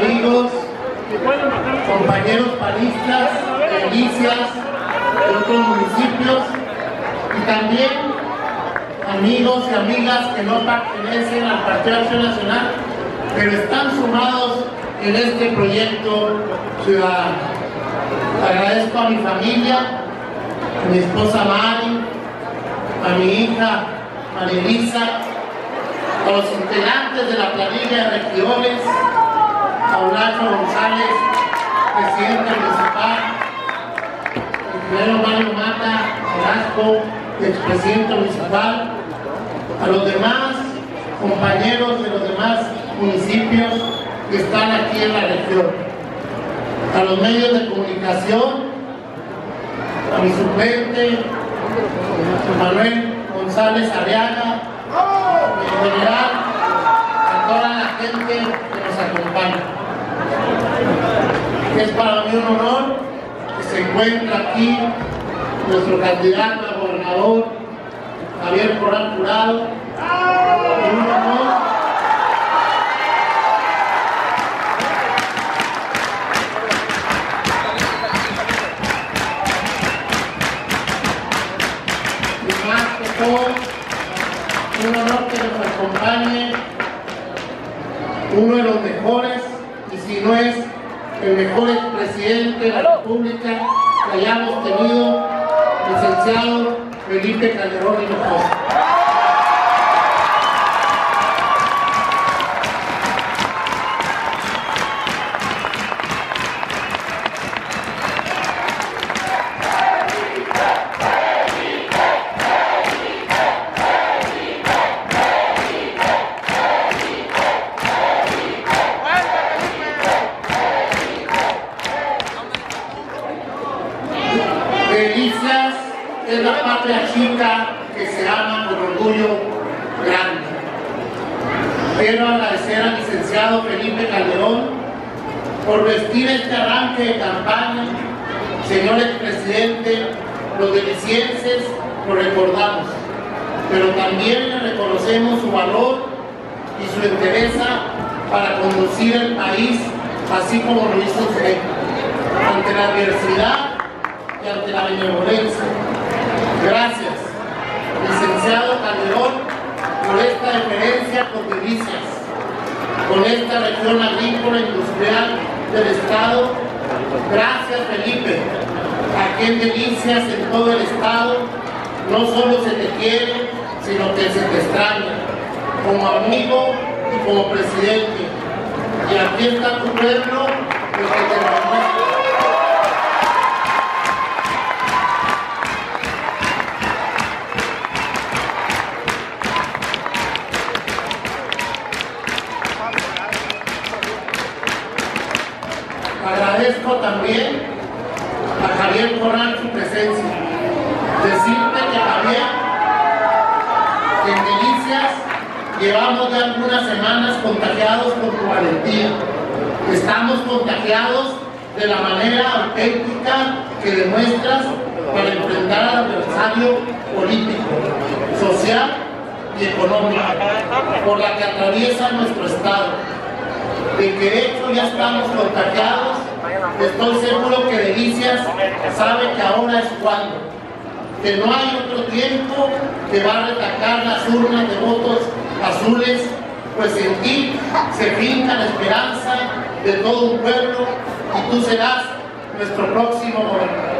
amigos, compañeros panistas, delicias de otros municipios y también amigos y amigas que no pertenecen al Partido Acción Nacional, pero están sumados en este proyecto ciudadano. Agradezco a mi familia, a mi esposa Mari, a mi hija María Elisa, a los integrantes de la planilla de regiones, Horacio González, presidente municipal, el ingeniero Mario Mata, Orozco, expresidente municipal, a los demás compañeros de los demás municipios que están aquí en la región, a los medios de comunicación, a mi suplente, Manuel González Arriaga, en general, a toda la gente que nos acompaña. Es para mí un honor que se encuentre aquí nuestro candidato a gobernador, Javier Corral Jurado, y un honor. Y más que todo, un honor que nos acompañe uno de los mejores, y si no es el mejor expresidente de la República que hayamos tenido, licenciado Felipe Calderón Hinojosa. Los delicienses lo recordamos, pero también le reconocemos su valor y su interés para conducir el país así como lo hizo usted, ante la adversidad y ante la benevolencia. Gracias, licenciado Calderón, por esta deferencia con delicias, con esta región agrícola industrial del Estado. Gracias, Felipe. Aquí en Delicias, en todo el Estado, no solo se te quiere, sino que se te extraña, como amigo y como presidente. Y aquí está tu pueblo, el que te lo. Agradezco también a Javier Corral su presencia. Decirte que Javier, en Delicias llevamos ya algunas semanas contagiados con tu valentía. Estamos contagiados de la manera auténtica que demuestras para enfrentar al adversario político, social y económico por la que atraviesa nuestro Estado de que de hecho ya estamos contagiados, estoy seguro que Delicias sabe que ahora es cuando, que no hay otro tiempo que va a retacar las urnas de votos azules, pues en ti se finca la esperanza de todo un pueblo y tú serás nuestro próximo gobernador.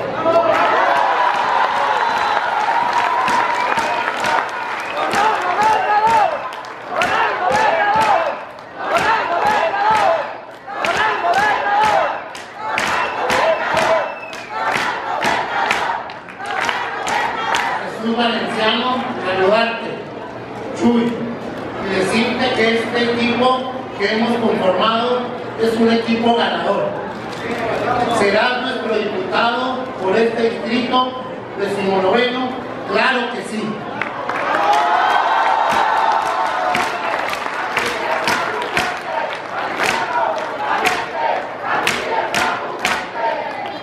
Jesús Valenciano, saludarte, Chuy, y decirte que este equipo que hemos conformado es un equipo ganador. Serás nuestro diputado por este distrito decimonoveno, claro que sí.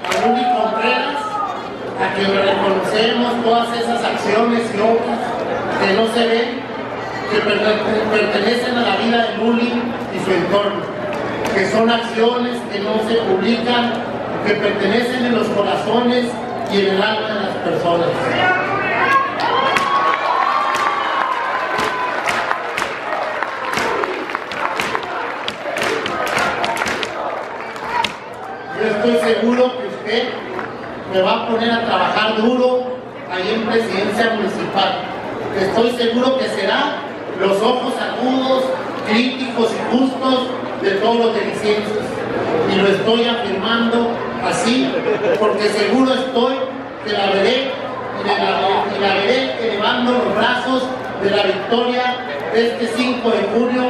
A Luli Contreras, a quien reconocemos todas esas acciones y obras que no se ven, que per- pertenecen a la vida de Luli su entorno. que son acciones que no se publican, que pertenecen en los corazones y en el alma de las personas. Yo estoy seguro que usted me va a poner a trabajar duro ahí en presidencia municipal. Estoy seguro que será los ojos agudos, críticos y justos de todos los delicienses. Y lo estoy afirmando así porque seguro estoy que la veré y la, veré elevando los brazos de la victoria este 5 de junio,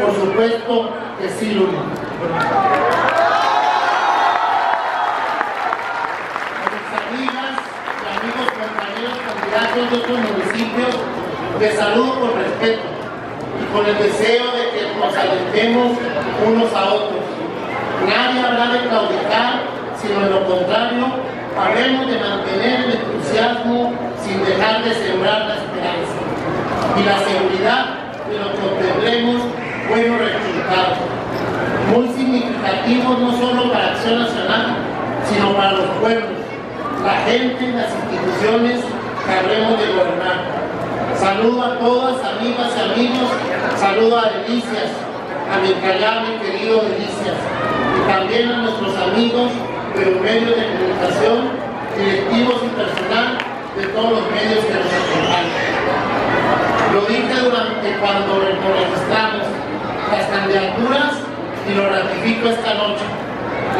por supuesto que sí, Luna. amigas y amigos compañeros candidatos de otros municipios, les saludo con respeto con el deseo de que nos alentemos unos a otros. Nadie habrá de claudicar, sino de lo contrario, habremos de mantener el entusiasmo sin dejar de sembrar la esperanza y la seguridad de lo que obtendremos buenos resultados, muy significativos no solo para Acción Nacional, sino para los pueblos, la gente, las instituciones que habremos de gobernar. Saludo a todas, amigas y amigos, saludo a Delicias, a mi callable querido Delicias, y también a nuestros amigos de los medios de comunicación, directivos y personal de todos los medios que nos acompañan. Lo dije durante cuando registramos las candidaturas y lo ratifico esta noche.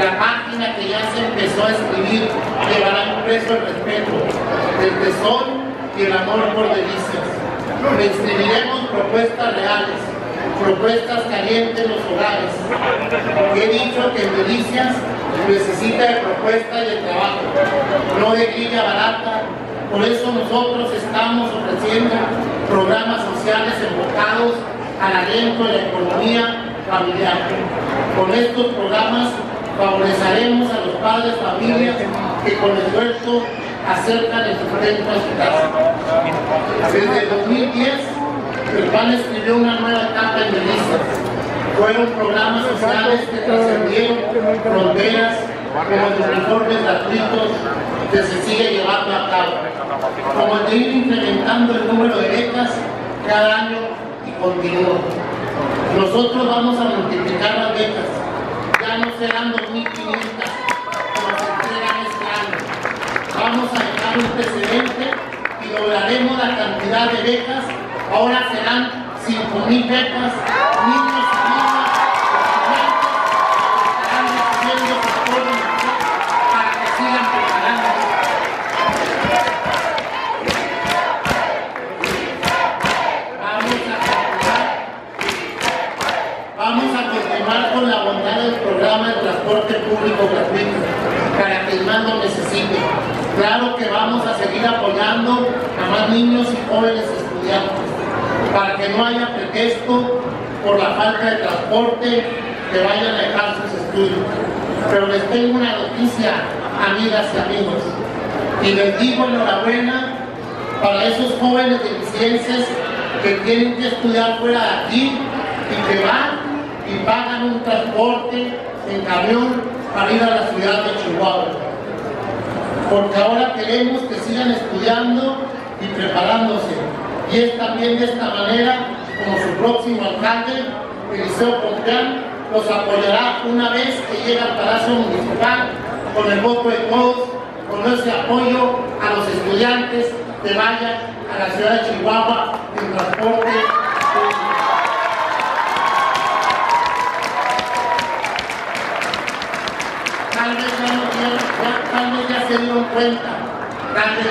La página que ya se empezó a escribir llevará impreso el respeto, el tesoro y el amor por delicias. Escribiremos propuestas reales, propuestas calientes en los hogares. He dicho que en delicias necesita de propuesta y de trabajo, no de grilla barata. Por eso nosotros estamos ofreciendo programas sociales enfocados al aliento de la economía familiar. Con estos programas favoreceremos a los padres familias que con esfuerzo acercan el sustento a su casa. Desde 2010, el PAN escribió una nueva etapa en Delicias. Fueron programas sociales que trascendieron fronteras como los uniformes gratuitos que se sigue llevando a cabo, como el de ir incrementando el número de becas cada año y continúa. Nosotros vamos a multiplicar las becas, ya no serán 2.500 vamos a dejar un precedente y lograremos la cantidad de becas. Ahora serán 5.000 becas, niños y niñas, estarán recibiendo socorro para que sigan preparando. Vamos a continuar, vamos a continuar con la bondad del programa de transporte público gratuito para que el más lo necesite. Claro que vamos a seguir apoyando a más niños y jóvenes estudiantes para que no haya pretexto por la falta de transporte que vayan a dejar sus estudios. Pero les tengo una noticia, amigas y amigos, y les digo enhorabuena para esos jóvenes deficientes que tienen que estudiar fuera de aquí y que van y pagan un transporte en camión para ir a la ciudad de Chihuahua porque ahora queremos que sigan estudiando y preparándose. Y es también de esta manera como su próximo alcalde, Eliseo Pompeán, los apoyará una vez que llegue al Palacio Municipal con el voto de todos, con ese apoyo a los estudiantes que vayan a la ciudad de Chihuahua en transporte se dieron cuenta,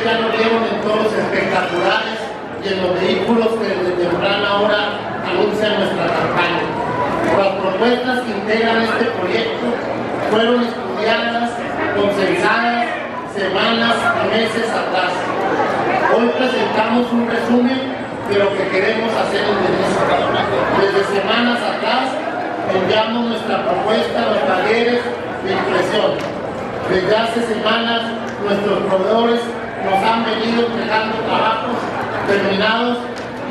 ya lo vieron en todos los espectaculares y en los vehículos que desde temprana hora anuncian nuestra campaña. Las propuestas que integran este proyecto fueron estudiadas, consensadas semanas y meses atrás. Hoy presentamos un resumen de lo que queremos hacer en Venecia. Desde semanas atrás enviamos nuestra propuesta a los talleres de impresión desde hace semanas nuestros proveedores nos han venido entregando trabajos terminados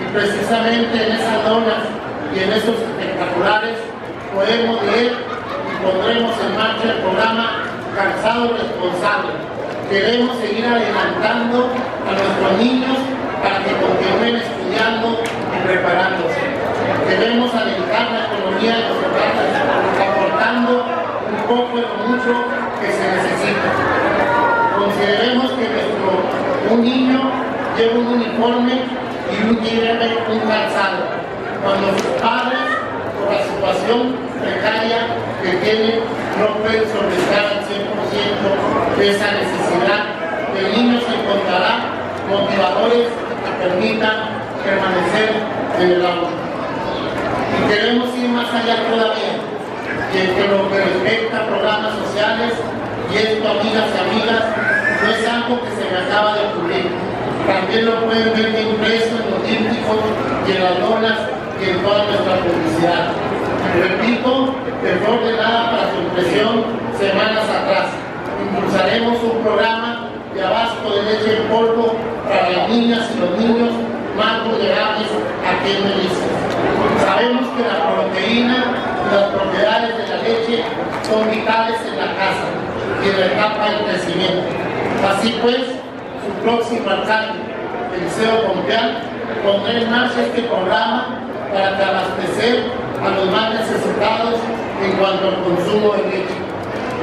y precisamente en esas zonas y en esos espectaculares podemos ver pondremos en marcha el programa Calzado Responsable. Queremos seguir adelantando a nuestros niños para que continúen estudiando y preparándose. Queremos alimentar la economía de los hogares, aportando un poco lo mucho que se necesita. Consideremos que nuestro, un niño lleva un uniforme y un lleve un calzado. Cuando sus padres, por la situación precaria que tienen, no pueden solventar al 100% de esa necesidad, el niño se encontrará motivadores que permitan permanecer en el aula. Y queremos ir más allá todavía, y en que lo que respecta a programas sociales, y esto, amigas y amigas, no es algo que se me acaba de ocurrir. También lo pueden ver impreso en los dípticos y en las donas y en toda nuestra publicidad. Repito, que fue ordenada para su impresión semanas atrás. Impulsaremos un programa de abasto de leche en polvo para las niñas y los niños más vulnerables aquí en Belice. Sabemos que la proteína y las propiedades de la leche son vitales en la casa y en la etapa del crecimiento. Así pues, próximo alcalde, Eliseo Pompeán, pondrá en marcha este programa para abastecer a los más necesitados en cuanto al consumo de leche.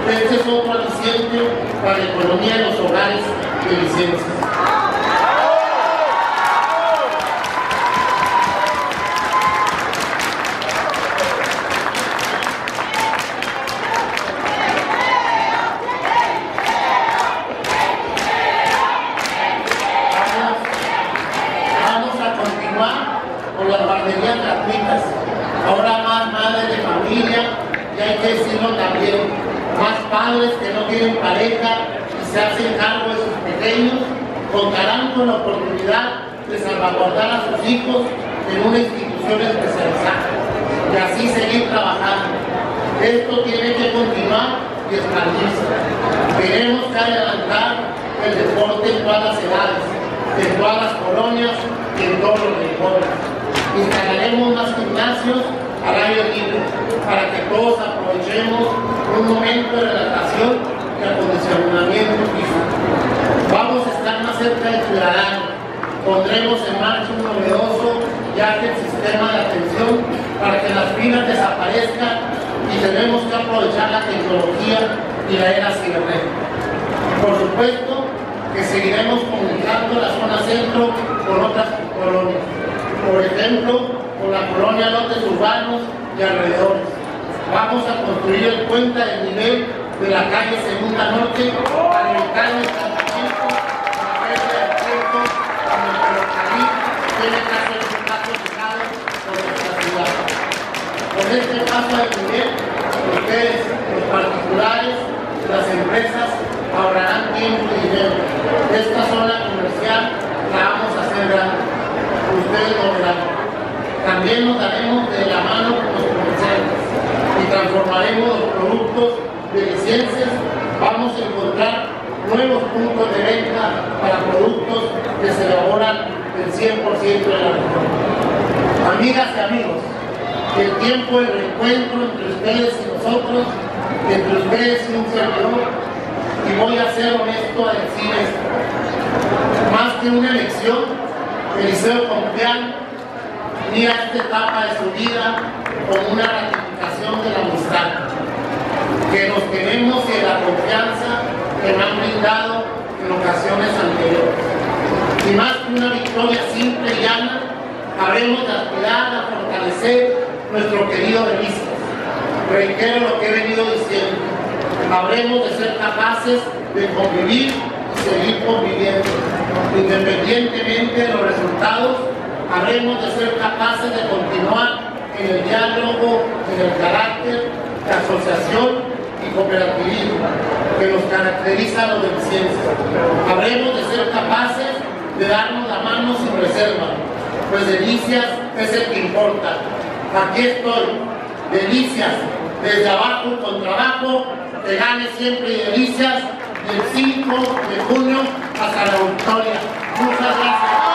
Este es otro aliciente para la economía de los hogares licencias. que no tienen pareja y se hacen cargo de sus pequeños, contarán con la oportunidad de salvaguardar a sus hijos en una institución especializada y así seguir trabajando. Esto tiene que continuar y expandirse. Tenemos que adelantar el deporte en todas las edades, en todas las colonias y en todos los rincones. Instalaremos más gimnasios al aire libre para que todos aprovechemos un momento de relajación y acondicionamiento físico. Vamos a estar más cerca del ciudadano. Pondremos en marcha un novedoso el sistema de atención para que las filas desaparezcan y tenemos que aprovechar la tecnología y la era cibernética. Por supuesto que seguiremos comunicando la zona centro con otras colonias. Por ejemplo, con la colonia Lotes Urbanos y alrededores. Vamos a construir el puente del nivel de la calle Segunda tiempo y dinero. Esta zona comercial la vamos a hacer grande. Ustedes lo verán. También nos daremos de la mano con los comerciantes y transformaremos los productos de licencias. Vamos a encontrar nuevos puntos de venta para productos que se elaboran el 100% de la región. Amigas y amigos, el tiempo de reencuentro entre ustedes y nosotros, entre ustedes y un servidor, y voy a ser honesto a decir esto, más que una elección, Eliseo Pompeán mira esta etapa de su vida como una ratificación de la amistad, que nos tenemos y de la confianza que me han brindado en ocasiones anteriores. Y más que una victoria simple y llana, habremos de aspirar a fortalecer nuestro querido Belice. Reitero lo que he venido diciendo. Habremos de ser capaces de convivir y seguir conviviendo, independientemente de los resultados habremos de ser capaces de continuar en el diálogo, en el carácter de asociación y cooperativismo que nos caracteriza a los deficientes. Habremos de ser capaces de darnos la mano sin reserva, pues Delicias es el que importa. Aquí estoy, Delicias, desde abajo con trabajo, que gane siempre Delicias, del 5 de junio hasta la victoria. Muchas gracias.